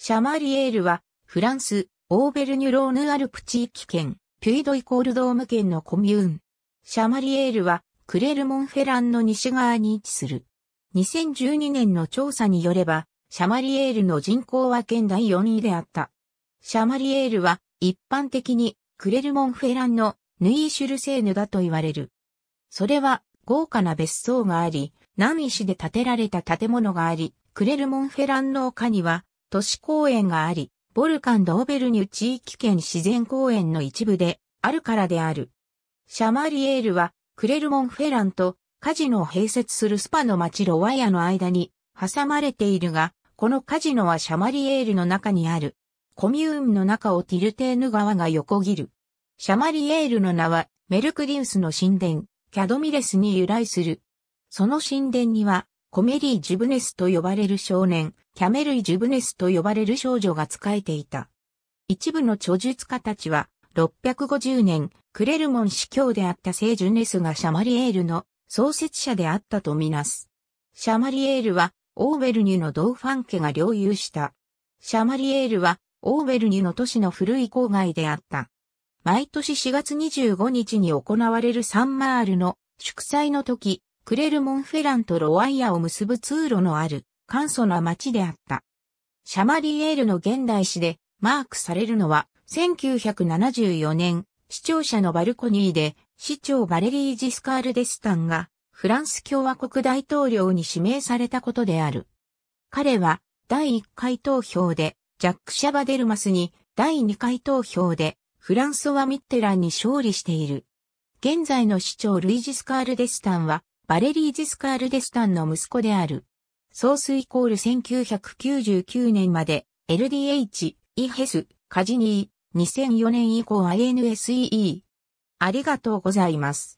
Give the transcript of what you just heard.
シャマリエールは、フランス、オーベルニュローヌアルプ地域圏、ピュイドイコールドーム県のコミューン。シャマリエールは、クレルモンフェランの西側に位置する。2012年の調査によれば、シャマリエールの人口は県第4位であった。シャマリエールは、一般的に、クレルモンフェランのヌイーシュルセーヌだと言われる。それは、豪華な別荘があり、南石で建てられた建物があり、クレルモンフェランの丘には、都市公園があり、ボルカン・ドーベルニュ地域圏自然公園の一部であるからである。シャマリエールは、クレルモンフェランとカジノを併設するスパの町ロワイアの間に挟まれているが、このカジノはシャマリエールの中にある。コミューンの中をティルテーヌ川が横切る。シャマリエールの名はメルクディウスの神殿、キャドミレスに由来する。その神殿にはコメリー・ジュブネスと呼ばれる少年、キャメルイ・ジュブネスと呼ばれる少女が仕えていた。一部の著述家たちは、650年、クレルモン司教であった聖ジュネスがシャマリエールの創設者であったとみなす。シャマリエールは、オーベルニュのドーファン家が領有した。シャマリエールは、オーベルニュの都市の古い郊外であった。毎年4月25日に行われるサンマールの祝祭の時、クレルモンフェランとロワイアを結ぶ通路のある簡素な町であった。シャマリエールの現代史でマークされるのは1974年、視聴者のバルコニーで市長バレリー・ジスカール・デスタンがフランス共和国大統領に指名されたことである。彼は第1回投票でジャック・シャバデルマスに第2回投票でフランソワ・ミッテランに勝利している。現在の市長ルイジスカール・デスタンはバレリー・ジスカール・デスタンの息子である。ソースイコール1999年まで LDH、イヘス、カジニー、2004年以降 INSEE。ありがとうございます。